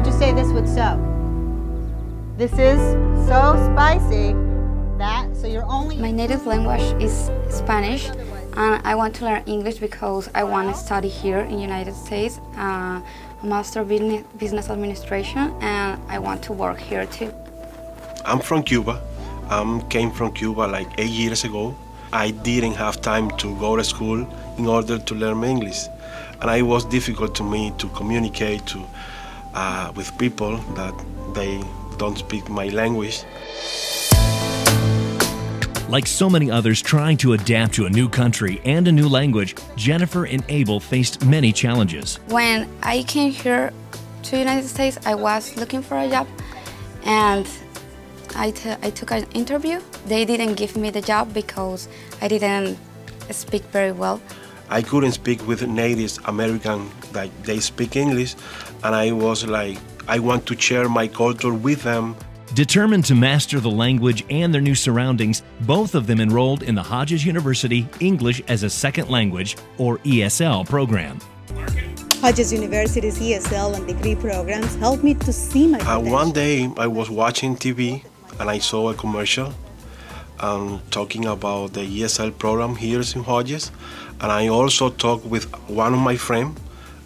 Would you say this would soak? This is so spicy that, so you're only... My native language is Spanish and I want to learn English because I want to study here in United States, uh, Master Business Administration, and I want to work here too. I'm from Cuba. I came from Cuba like eight years ago. I didn't have time to go to school in order to learn English. And it was difficult to me to communicate to, uh, with people that they don't speak my language. Like so many others trying to adapt to a new country and a new language, Jennifer and Abel faced many challenges. When I came here to the United States, I was looking for a job and I, I took an interview. They didn't give me the job because I didn't speak very well. I couldn't speak with native American like they speak English and I was like I want to share my culture with them. Determined to master the language and their new surroundings, both of them enrolled in the Hodges University English as a Second Language, or ESL, program. Hodges University's ESL and degree programs helped me to see my uh, One day I was watching TV and I saw a commercial um, talking about the ESL program here in Hodges. And I also talked with one of my friends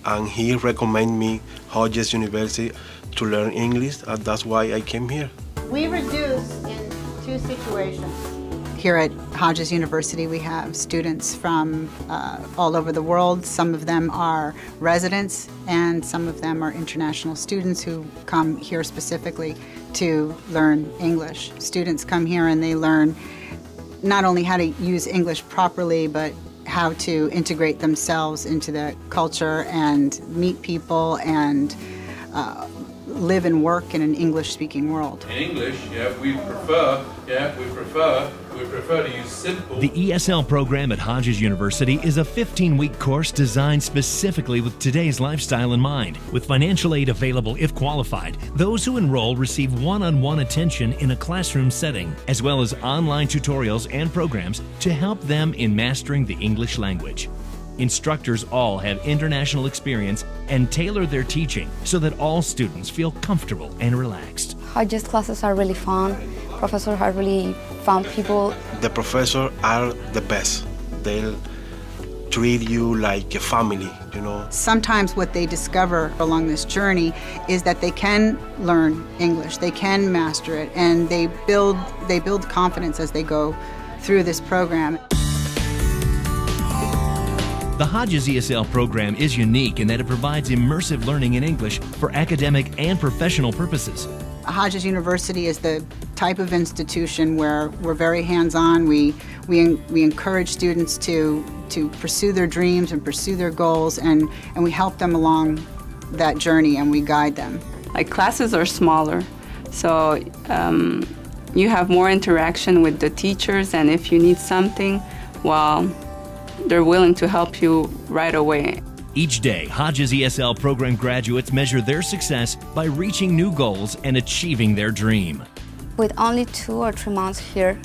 and he recommended me Hodges University to learn English, and that's why I came here. We reduce in two situations. Here at Hodges University, we have students from uh, all over the world. Some of them are residents, and some of them are international students who come here specifically to learn English. Students come here and they learn not only how to use English properly, but how to integrate themselves into the culture and meet people and uh, live and work in an English-speaking world. In English, yeah, we prefer, yeah, we prefer, we prefer to use simple. The ESL program at Hodges University is a 15-week course designed specifically with today's lifestyle in mind. With financial aid available if qualified, those who enroll receive one-on-one -on -one attention in a classroom setting, as well as online tutorials and programs to help them in mastering the English language. Instructors all have international experience and tailor their teaching so that all students feel comfortable and relaxed. Hodges classes are really fun. Professors are really fun people. The professors are the best. They'll treat you like a family, you know. Sometimes what they discover along this journey is that they can learn English, they can master it, and they build they build confidence as they go through this program. The Hodges ESL program is unique in that it provides immersive learning in English for academic and professional purposes. Hodges University is the type of institution where we're very hands-on. We, we, we encourage students to, to pursue their dreams and pursue their goals, and, and we help them along that journey and we guide them. Like classes are smaller, so um, you have more interaction with the teachers, and if you need something, well, they're willing to help you right away. Each day, Hodges ESL program graduates measure their success by reaching new goals and achieving their dream. With only two or three months here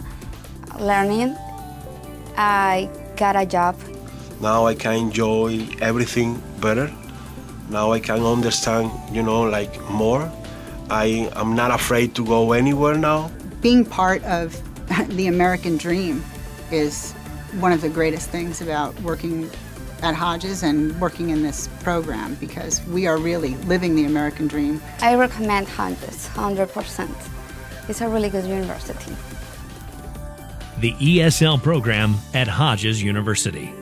learning, I got a job. Now I can enjoy everything better. Now I can understand, you know, like more. I am not afraid to go anywhere now. Being part of the American dream is one of the greatest things about working at Hodges and working in this program because we are really living the American dream. I recommend Hodges 100%. It's a really good university. The ESL program at Hodges University.